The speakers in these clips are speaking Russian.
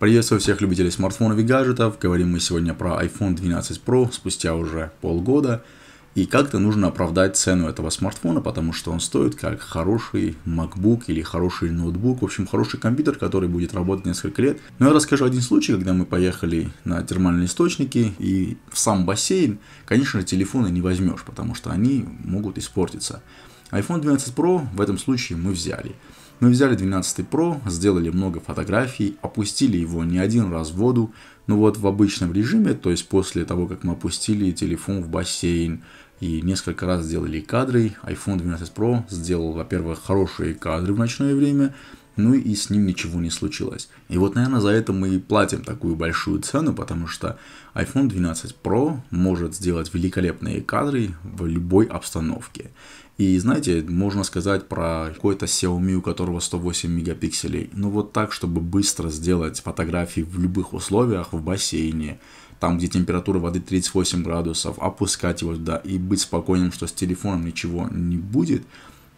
Приветствую всех любителей смартфонов и гаджетов. Говорим мы сегодня про iPhone 12 Pro спустя уже полгода. И как-то нужно оправдать цену этого смартфона, потому что он стоит как хороший MacBook или хороший ноутбук. В общем, хороший компьютер, который будет работать несколько лет. Но я расскажу один случай, когда мы поехали на термальные источники и в сам бассейн, конечно же, телефоны не возьмешь, потому что они могут испортиться. iPhone 12 Pro в этом случае мы взяли. Мы взяли 12 Pro, сделали много фотографий, опустили его не один раз в воду, но вот в обычном режиме, то есть после того, как мы опустили телефон в бассейн и несколько раз сделали кадры, iPhone 12 Pro сделал, во-первых, хорошие кадры в ночное время, ну и с ним ничего не случилось. И вот, наверное, за это мы и платим такую большую цену, потому что iPhone 12 Pro может сделать великолепные кадры в любой обстановке. И знаете, можно сказать про какой-то Xiaomi, у которого 108 мегапикселей. Ну вот так, чтобы быстро сделать фотографии в любых условиях, в бассейне, там, где температура воды 38 градусов, опускать его туда и быть спокойным, что с телефоном ничего не будет.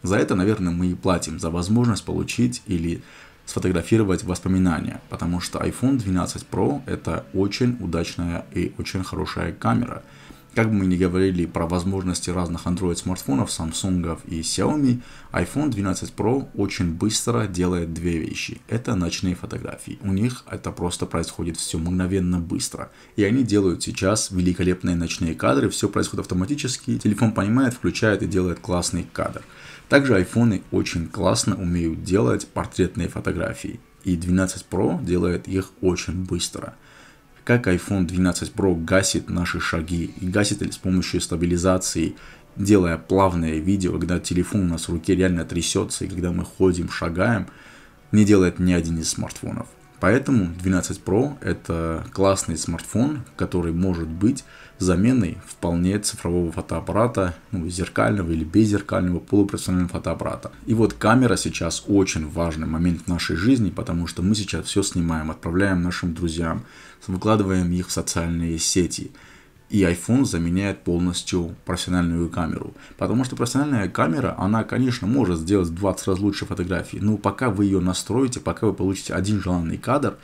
За это, наверное, мы и платим, за возможность получить или сфотографировать воспоминания, потому что iPhone 12 Pro это очень удачная и очень хорошая камера – как бы мы ни говорили про возможности разных Android смартфонов, Samsung и Xiaomi, iPhone 12 Pro очень быстро делает две вещи. Это ночные фотографии. У них это просто происходит все мгновенно быстро. И они делают сейчас великолепные ночные кадры, все происходит автоматически. Телефон понимает, включает и делает классный кадр. Также айфоны очень классно умеют делать портретные фотографии. И 12 Pro делает их очень быстро как iPhone 12 Pro гасит наши шаги и гасит с помощью стабилизации, делая плавное видео, когда телефон у нас в руке реально трясется и когда мы ходим, шагаем, не делает ни один из смартфонов. Поэтому 12 Pro это классный смартфон, который может быть заменой вполне цифрового фотоаппарата, ну, зеркального или беззеркального полупрофессионального фотоаппарата. И вот камера сейчас очень важный момент в нашей жизни, потому что мы сейчас все снимаем, отправляем нашим друзьям, выкладываем их в социальные сети. И iPhone заменяет полностью профессиональную камеру. Потому что профессиональная камера, она, конечно, может сделать в 20 раз лучше фотографии. Но пока вы ее настроите, пока вы получите один желанный кадр,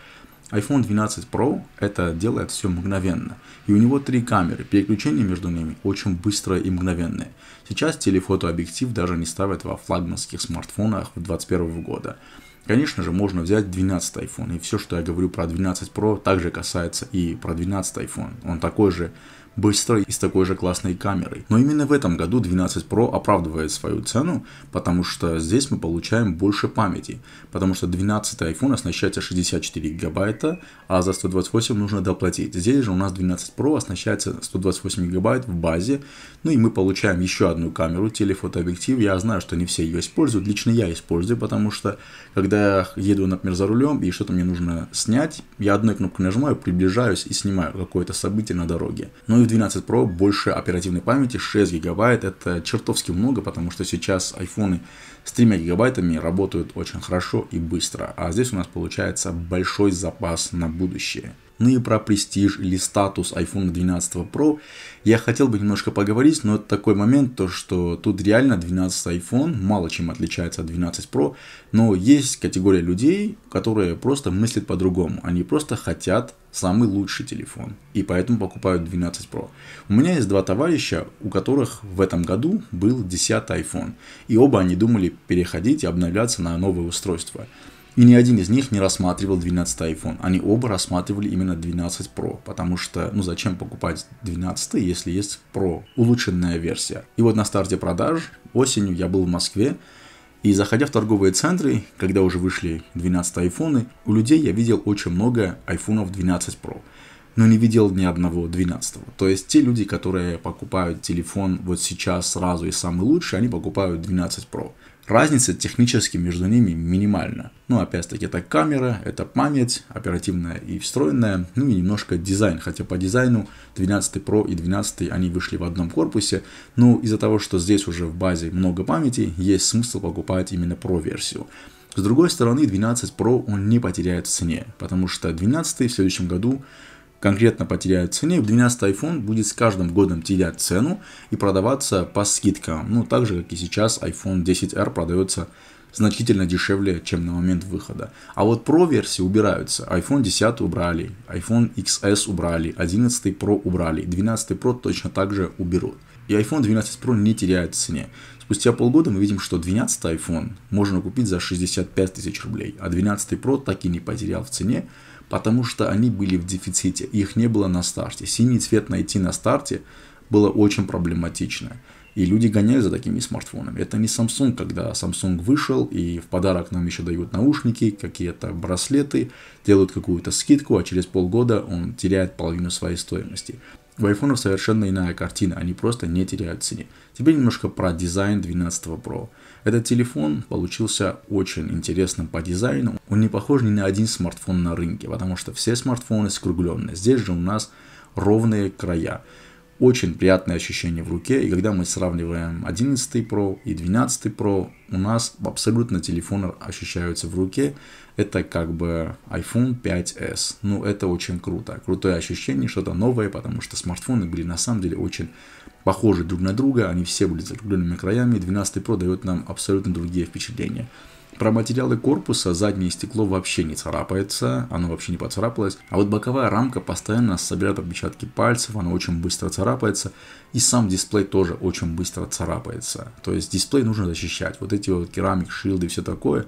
iPhone 12 Pro это делает все мгновенно. И у него три камеры, переключение между ними очень быстрое и мгновенное. Сейчас телефотообъектив даже не ставят во флагманских смартфонах 2021 года. Конечно же, можно взять 12 iPhone. И все, что я говорю про 12 Pro, также касается и про 12 iPhone. Он такой же быстрой и с такой же классной камерой. Но именно в этом году 12 Pro оправдывает свою цену, потому что здесь мы получаем больше памяти. Потому что 12 iPhone оснащается 64 гигабайта, а за 128 нужно доплатить. Здесь же у нас 12 Pro оснащается 128 гигабайт в базе. Ну и мы получаем еще одну камеру, телефотообъектив. Я знаю, что не все ее используют. Лично я использую, потому что когда я еду, например, за рулем и что-то мне нужно снять, я одной кнопкой нажимаю, приближаюсь и снимаю какое-то событие на дороге. Ну и 12 Pro больше оперативной памяти, 6 гигабайт, это чертовски много, потому что сейчас айфоны с 3 гигабайтами работают очень хорошо и быстро, а здесь у нас получается большой запас на будущее. Ну и про престиж или статус iPhone 12 Pro я хотел бы немножко поговорить, но это такой момент, то что тут реально 12 iPhone мало чем отличается от 12 Pro, но есть категория людей, которые просто мыслят по-другому. Они просто хотят самый лучший телефон, и поэтому покупают 12 Pro. У меня есть два товарища, у которых в этом году был 10 iPhone, и оба они думали переходить и обновляться на новое устройство. И ни один из них не рассматривал 12 iPhone. Они оба рассматривали именно 12 Pro. Потому что, ну зачем покупать 12, если есть Pro, улучшенная версия. И вот на старте продаж осенью я был в Москве. И заходя в торговые центры, когда уже вышли 12 айфоны, у людей я видел очень много айфонов 12 Pro но не видел ни одного 12. То есть те люди, которые покупают телефон вот сейчас сразу и самый лучший, они покупают 12 Pro. Разница технически между ними минимальна. Ну, опять-таки, это камера, это память, оперативная и встроенная, ну и немножко дизайн. Хотя по дизайну 12 Pro и 12 они вышли в одном корпусе. Но из-за того, что здесь уже в базе много памяти, есть смысл покупать именно Pro версию. С другой стороны, 12 Pro он не потеряет в цене, потому что 12 в следующем году конкретно потеряют в цене, 12 iPhone будет с каждым годом терять цену и продаваться по скидкам. Ну, так же, как и сейчас iPhone 10R продается значительно дешевле, чем на момент выхода. А вот Pro версии убираются. iPhone 10 убрали, iPhone XS убрали, 11 Pro убрали, 12 Pro точно так же уберут. И iPhone 12 Pro не теряет цене. Спустя полгода мы видим, что 12 iPhone можно купить за 65 тысяч рублей, а 12 Pro так и не потерял в цене, потому что они были в дефиците, их не было на старте. Синий цвет найти на старте было очень проблематично. И люди гоняли за такими смартфонами. Это не Samsung, когда Samsung вышел и в подарок нам еще дают наушники, какие-то браслеты, делают какую-то скидку, а через полгода он теряет половину своей стоимости. У iPhone совершенно иная картина, они просто не теряют цене. Теперь немножко про дизайн 12 Pro. Этот телефон получился очень интересным по дизайну. Он не похож ни на один смартфон на рынке, потому что все смартфоны скругленные. Здесь же у нас ровные края очень приятное ощущение в руке. И когда мы сравниваем 11 Pro и 12 Pro, у нас абсолютно телефоны ощущаются в руке. Это как бы iPhone 5s. Ну, это очень круто. Крутое ощущение, что-то новое, потому что смартфоны были на самом деле очень похожи друг на друга. Они все были закругленными краями. 12 Pro дает нам абсолютно другие впечатления. Про материалы корпуса заднее стекло вообще не царапается, оно вообще не поцарапалось. А вот боковая рамка постоянно собирает отпечатки пальцев, она очень быстро царапается. И сам дисплей тоже очень быстро царапается. То есть дисплей нужно защищать. Вот эти вот керамик, шилды и все такое,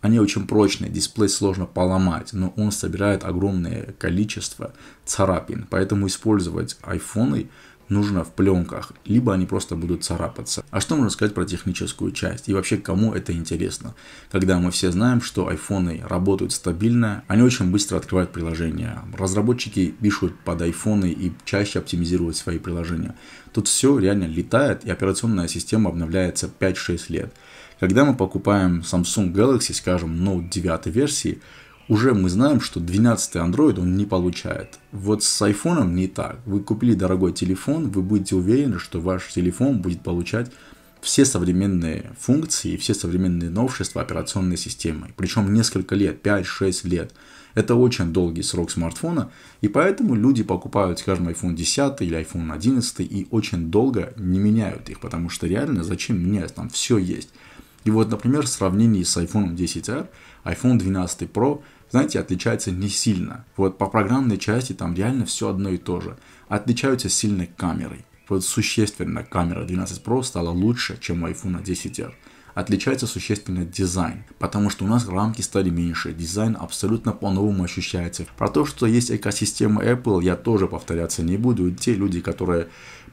они очень прочные, дисплей сложно поломать, но он собирает огромное количество царапин. Поэтому использовать айфоны нужно в пленках, либо они просто будут царапаться. А что можно сказать про техническую часть и вообще кому это интересно? Когда мы все знаем, что айфоны работают стабильно, они очень быстро открывают приложения. Разработчики пишут под айфоны и чаще оптимизируют свои приложения. Тут все реально летает и операционная система обновляется 5-6 лет. Когда мы покупаем Samsung Galaxy, скажем, Note 9 версии, уже мы знаем, что 12 Android он не получает. Вот с iPhone не так. Вы купили дорогой телефон, вы будете уверены, что ваш телефон будет получать все современные функции, все современные новшества операционной системы. Причем несколько лет, 5-6 лет. Это очень долгий срок смартфона, и поэтому люди покупают, скажем, iPhone 10 или iPhone 11 и очень долго не меняют их, потому что реально зачем менять, там все есть. И вот, например, в сравнении с iPhone 10R, iPhone 12 Pro – знаете, отличается не сильно. Вот по программной части там реально все одно и то же. Отличаются сильной камерой. Вот существенно камера 12 Pro стала лучше, чем у iPhone 10R. Отличается существенно дизайн, потому что у нас рамки стали меньше, дизайн абсолютно по-новому ощущается. Про то, что есть экосистема Apple, я тоже повторяться не буду. Те люди, которые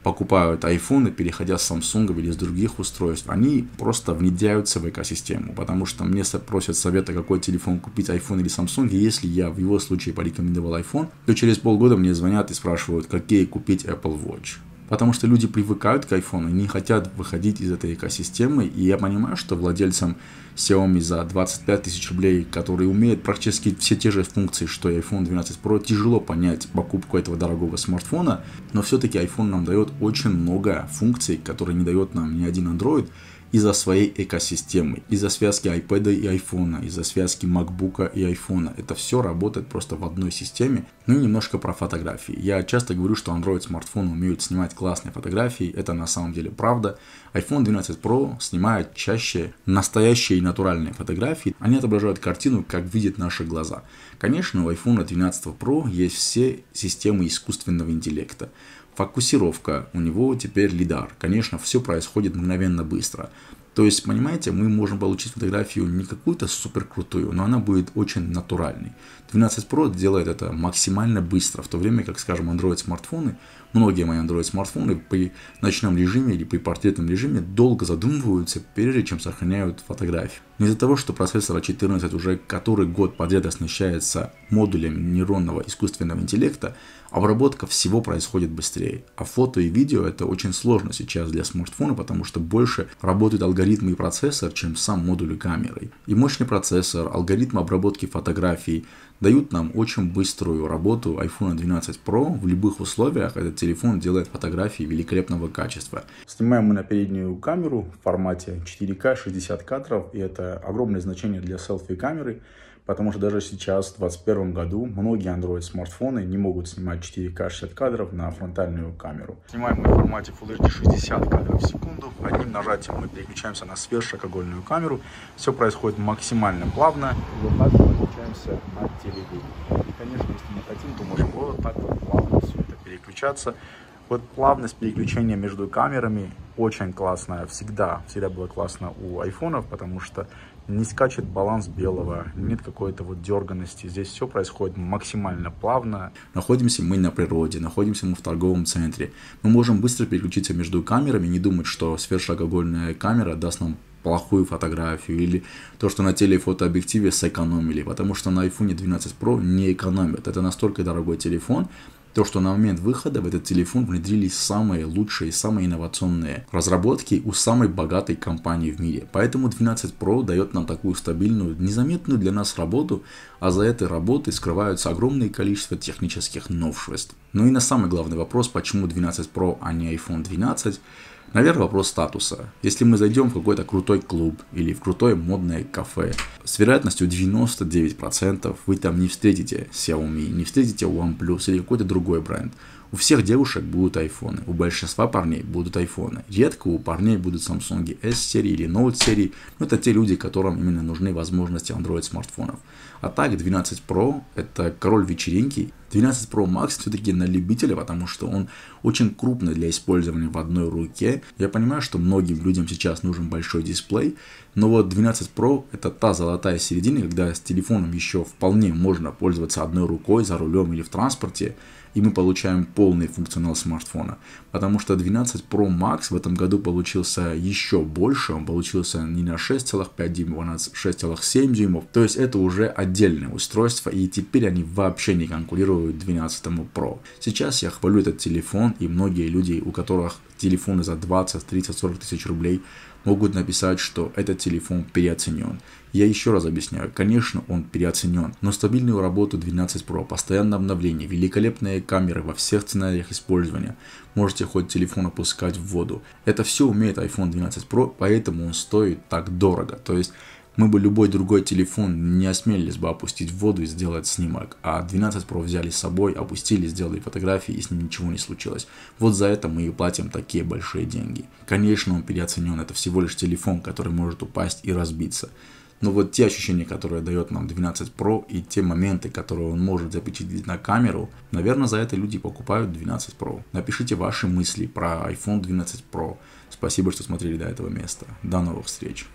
покупают iPhone, переходя с Samsung или с других устройств, они просто внедряются в экосистему, потому что мне просят совета, какой телефон купить, iPhone или Samsung, и если я в его случае порекомендовал iPhone, то через полгода мне звонят и спрашивают, какие купить Apple Watch. Потому что люди привыкают к iPhone не хотят выходить из этой экосистемы. И я понимаю, что владельцам Xiaomi за 25 тысяч рублей, которые умеют практически все те же функции, что и iPhone 12 Pro, тяжело понять покупку этого дорогого смартфона. Но все-таки iPhone нам дает очень много функций, которые не дает нам ни один Android из-за своей экосистемы, из-за связки iPad и iPhone, из-за связки MacBook и iPhone. Это все работает просто в одной системе. Ну и немножко про фотографии. Я часто говорю, что Android смартфоны умеют снимать классные фотографии. Это на самом деле правда. iPhone 12 Pro снимает чаще настоящие и натуральные фотографии. Они отображают картину, как видят наши глаза. Конечно, у iPhone 12 Pro есть все системы искусственного интеллекта. Фокусировка, у него теперь лидар. Конечно, все происходит мгновенно быстро. То есть, понимаете, мы можем получить фотографию не какую-то супер крутую, но она будет очень натуральной. 12 Pro делает это максимально быстро, в то время как, скажем, Android смартфоны, многие мои Android смартфоны при ночном режиме или при портретном режиме долго задумываются, прежде чем сохраняют фотографию. Не из-за того, что процессор A14 уже который год подряд оснащается модулем нейронного искусственного интеллекта, обработка всего происходит быстрее. А фото и видео это очень сложно сейчас для смартфона, потому что больше работают алгоритмы и процессор, чем сам модуль камеры. И мощный процессор, алгоритм обработки фотографий, дают нам очень быструю работу iPhone 12 Pro. В любых условиях этот телефон делает фотографии великолепного качества. Снимаем мы на переднюю камеру в формате 4К 60 кадров, и это огромное значение для селфи-камеры, потому что даже сейчас, в 2021 году, многие Android смартфоны не могут снимать 4К 60 кадров на фронтальную камеру. Снимаем мы в формате Full HD 60 кадров в секунду. Одним нажатием мы переключаемся на сверхширокоугольную камеру. Все происходит максимально плавно. И вот так переключаемся на телевизор. И, конечно, если мы хотим, то можем вот так вот плавно все это переключаться. Вот плавность переключения между камерами очень классная. Всегда, всегда было классно у айфонов, потому что не скачет баланс белого, нет какой-то вот дерганности. Здесь все происходит максимально плавно. Находимся мы на природе, находимся мы в торговом центре. Мы можем быстро переключиться между камерами, не думать, что сверхширокоугольная камера даст нам плохую фотографию или то, что на телефотообъективе сэкономили, потому что на iPhone 12 Pro не экономят. Это настолько дорогой телефон, то, что на момент выхода в этот телефон внедрились самые лучшие, самые инновационные разработки у самой богатой компании в мире. Поэтому 12 Pro дает нам такую стабильную, незаметную для нас работу, а за этой работой скрываются огромное количество технических новшеств. Ну и на самый главный вопрос, почему 12 Pro, а не iPhone 12, Наверное, вопрос статуса. Если мы зайдем в какой-то крутой клуб или в крутое модное кафе, с вероятностью 99% вы там не встретите Xiaomi, не встретите OnePlus или какой-то другой бренд. У всех девушек будут айфоны, у большинства парней будут айфоны. Редко у парней будут Samsung S-серии или Note серии, но это те люди, которым именно нужны возможности Android смартфонов. А так 12 Pro это король вечеринки. 12 Pro Max все-таки на любителя, потому что он очень крупный для использования в одной руке. Я понимаю, что многим людям сейчас нужен большой дисплей, но вот 12 Pro это та золотая середина, когда с телефоном еще вполне можно пользоваться одной рукой за рулем или в транспорте, и мы получаем полный функционал смартфона. Потому что 12 Pro Max в этом году получился еще больше, он получился не на 6,5 дюймов, а на 6,7 дюймов. То есть это уже отдельное устройство, и теперь они вообще не конкурируют 12 Pro. Сейчас я хвалю этот телефон, и многие люди, у которых телефоны за 20, 30, 40 тысяч рублей, могут написать, что этот телефон переоценен. Я еще раз объясняю, конечно, он переоценен, но стабильную работу 12 Pro, постоянное обновление, великолепные камеры во всех сценариях использования, можете хоть телефон опускать в воду. Это все умеет iPhone 12 Pro, поэтому он стоит так дорого. То есть мы бы любой другой телефон не осмелились бы опустить в воду и сделать снимок. А 12 Pro взяли с собой, опустили, сделали фотографии и с ним ничего не случилось. Вот за это мы и платим такие большие деньги. Конечно, он переоценен, это всего лишь телефон, который может упасть и разбиться. Но вот те ощущения, которые дает нам 12 Pro и те моменты, которые он может запечатлеть на камеру, наверное, за это люди покупают 12 Pro. Напишите ваши мысли про iPhone 12 Pro. Спасибо, что смотрели до этого места. До новых встреч.